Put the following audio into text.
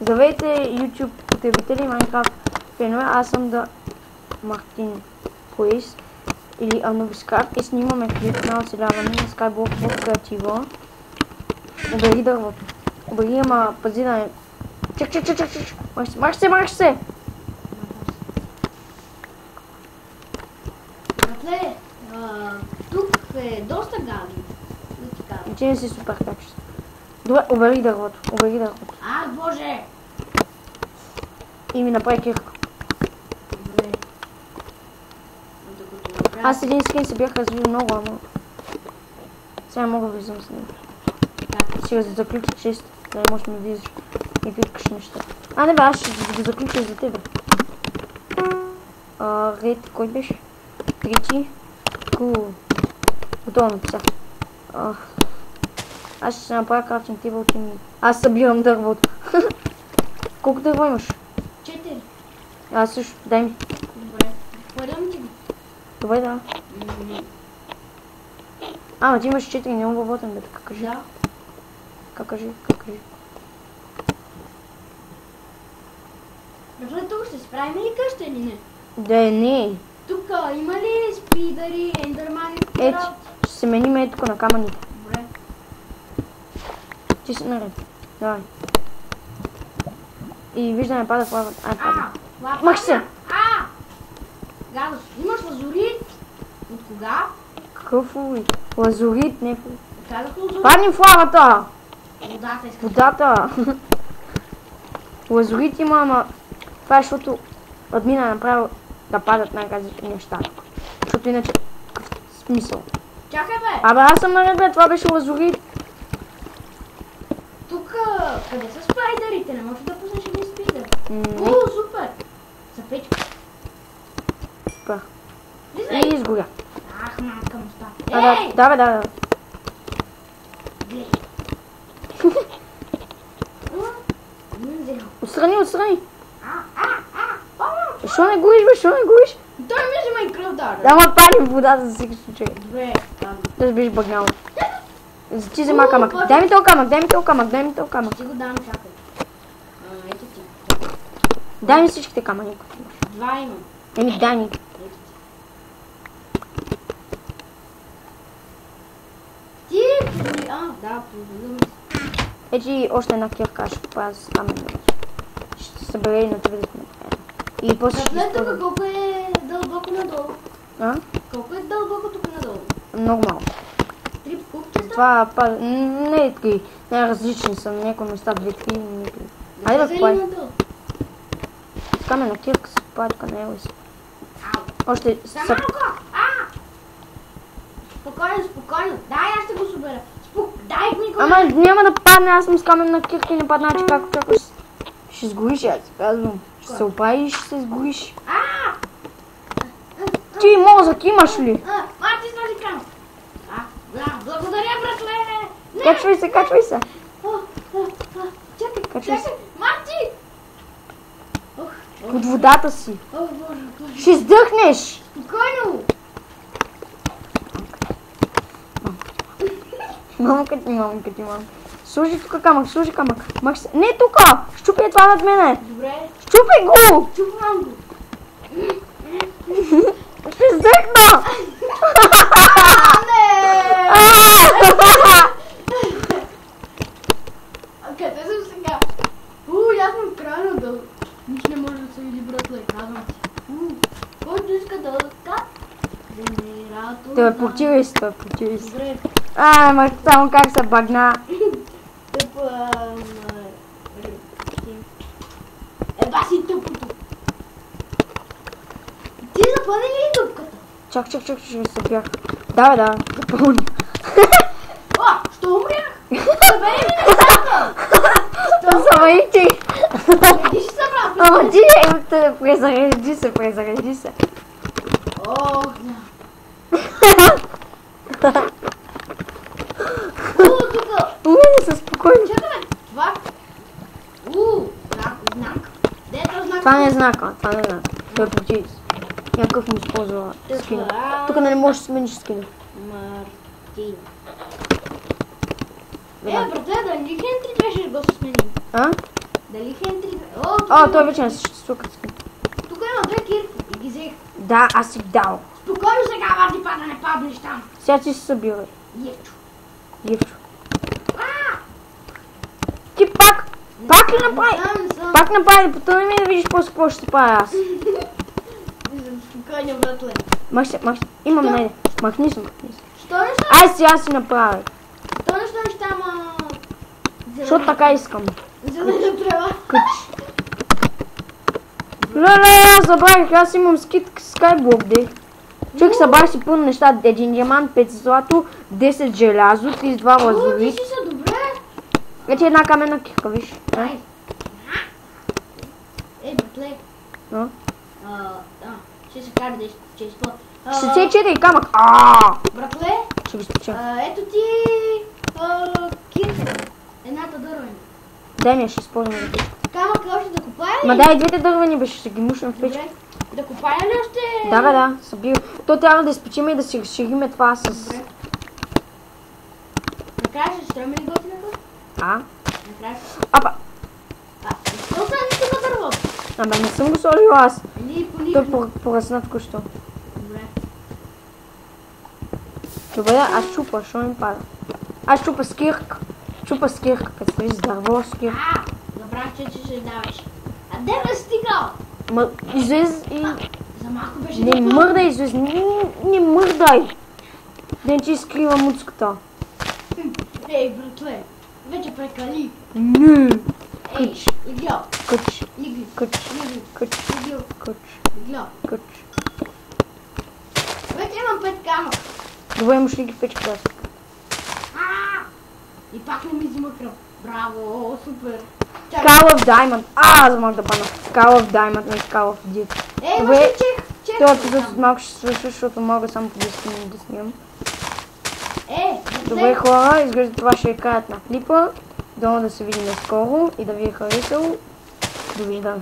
Здравейте, YouTube потребители, Minecraft фенове. Аз съм да Мартин Хуис или Анубискарт и снимаме клип на оселяване на Skyblock в креатива. Обери дървото. Обери, ама пази да не... Чек, чек, чек, чек. Марш се, марш се, марш се! Братле, тук е доста гадно. Че не си супер качество. Добре, обери дървото, обери дървото. А, боже! И ми направи кирка. Добре. Аз един скин се бях развил много, ама... Сега мога да влизам с него. Сега да заключи чест, да не можеш да ме влизаш и викаш неща. А, не бе, аз ще го заключа за тебе. А, ред, кой беше? Трети. Кул. Готово написах. А, аз ще направя крафтинг тибъл, че ми... Аз събирам дървото. Колко дърво имаш? Четири. Аз също, дай ми. Добре. Хвърлям ти го. Добре, да. А, ти имаш 4, не обработен, бе, така кажи. Да. Как кажи, как кажи. Братле, тук ще справим ли къща или не? Да, не. Тук има ли спидъри, ендермани? Ето, ще се меним ето тук на камъните. Добре. Ти си наред. Давай. И виждаме пада в лавата. Ай, пада. Махи се. А! Гадост, имаш лазурит? От кога? Какъв уй? Лазурит, не. Казах лазурит. Падни в лавата! Водата иска. Водата! Лазурит има, ама това е защото админа е направил да падат най-различни неща. Защото иначе смисъл? Чакай бе! Абе аз съм наред, бе, това беше лазурит. Къде са спайдерите? Не можеш да пуснеш един спидър. М, О, супер! За печка. Супер. Влизай! И изгоря. Ах, матка му ста. А, да, Ей! да, да, да. Отстрани, отстрани. Защо не гориш, бе, защо не гориш? Той ми взема и кръв да. Да, ма пали в водата за всеки случай. Добре. Да се биш багнал. Ти взема камък. Дай ми този камък, дай ми този камък, дай ми този камък. Ще го дам, чакай. Ето ти. Дай ми всичките камъни. Два имам. Еми, дай ми. Ти. Ти, а, да, се. Ето още една кирка, ще правя с камън. Ще се събере и на тебе да сме. И после ще Разгледай тук колко е дълбоко надолу. А? Колко е дълбоко тук надолу? Много малко. Три купчета? Това па... не е три. Не различни са. На някои места две, три. Айде, бе, надолу? С камена кирка се тук на елис. Още са... Спокойно, спокойно. Дай, аз ще го събера. Спок... Дай го. Ама няма да падне, аз съм с каменна кирка и не падна, че как чакаш. Ще сгориш, аз ти казвам. Ще се оправиш и ще се сгориш. Ти мозък имаш ли? А, Марти, сложи кран. А, да, благодаря, братле. Не. Качвай се, качвай се. Чакай, чакай. Марти! От водата си. Ще издъхнеш. Спокойно. Мамка ти, мамка ти, мамка. Служи тук камък, служи камък. Мах се... Не тука! Щупи това над мене. Добре, Щупи го! чупвам го. Ще издъхна! А, не! А къде съм сега? У, аз съм крайно дълго. Нищо не може да се види, братле, казвам ти. У, който иска да лъска, генератор. Телепортирай се, телепортирай се. Добре, А, ма само как се багна. тъп... ам, Еба си тъпото. Ти запълни ли дупката? Чак, чак, чак, ще се бях. Да, бе, да, запълня. О, що умрях? Събери ми нещата! То самаити. Преди ще събра. Ама ти е, презареди се, презареди се. Ох, да. У, тук. Умени се спокойно. Чакай. Това. У, знак, знак. Дето знак. Това не е знака, това не е знак. Телепортирай се. Някакъв ми използва скина. Тук нали можеш да смениш скина. Мартин. Е, брате, дали Хентри беше го се смени? А? Дали Хентри О, той вече не съществува като скин. Тук има две кирки и ги взех. Да, аз си дал. Спокойно сега, вади па да не паднеш там. Сега ти се събира. Ечо. Евчо. Ти пак, пак ли направи? Не съм, не съм. Пак направи, потъни ми да видиш после какво ще правя аз. Виждам, спокойно, братле. Мах се, мах се. Имам не. Махни се, махни се. Що нещо? Ай сега си направи. Що нещо неща, ама... Защото така искам. Зелена трева. Къч. Леле, аз забравих, аз имам скит скайблок, де. Човек събрах си пълно неща. Един диамант, 5 злато, 10 желязо, 32 О, ти лазурит. си са добре. Ето една каменна кирка, виж. Е, Ай. Ей, братле. но. А, а, ще се кара да из- ще използвам. 64 камък. Ааа! Братле, Ще ви спеча. ето ти а, кирка. Едната дървена. Дай ми, ще използвам да печа. Камък още да копая ли? Ма дай двете дървени беше, ще ги мушнем в печка. Да копая ли още? Да, бе, да, събил. То трябва да изпечем и да си разшириме това с... Добре. Накрая ще строим ли готината? А? Накрая. Апа! А, защо ни тук дърво? Ама не съм го сложил аз. По Той поръсна току-що. Добре. Добре, аз чупа, що ми пада? Аз чупа с кирка. Чупа с кирка, представи с дърво с. А, забрах, че че ще даваш. А де бе стигал? Ма, излез и... За малко беше Не мърдай, излез, не, не мърдай! Да не ти изкрива муцката. Ей, братле, вече прекали. Не! Ей, Къч. игло, Къч, игли, къч, игли, къч, игло, къч, игло. къч. Вече имам пет камък. Добре, имаш ли ги в печката? А! И пак не ми взима кръв. Браво, супер. Чакай. Call of Diamond. А, аз мога да пана. Call of Diamond, не Call of Duty. Ей, Добре. Това епизод малко ще свърши, защото мога само по 10 минути да снимам. Е, Добре хора, изглежда това ще е краят на клипа. Дано да се видим скоро и да ви е харесало. Довиждане.